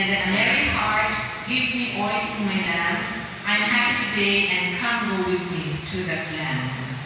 and a merry heart gives me oil to my lamp. I'm happy today and come go with me to that land.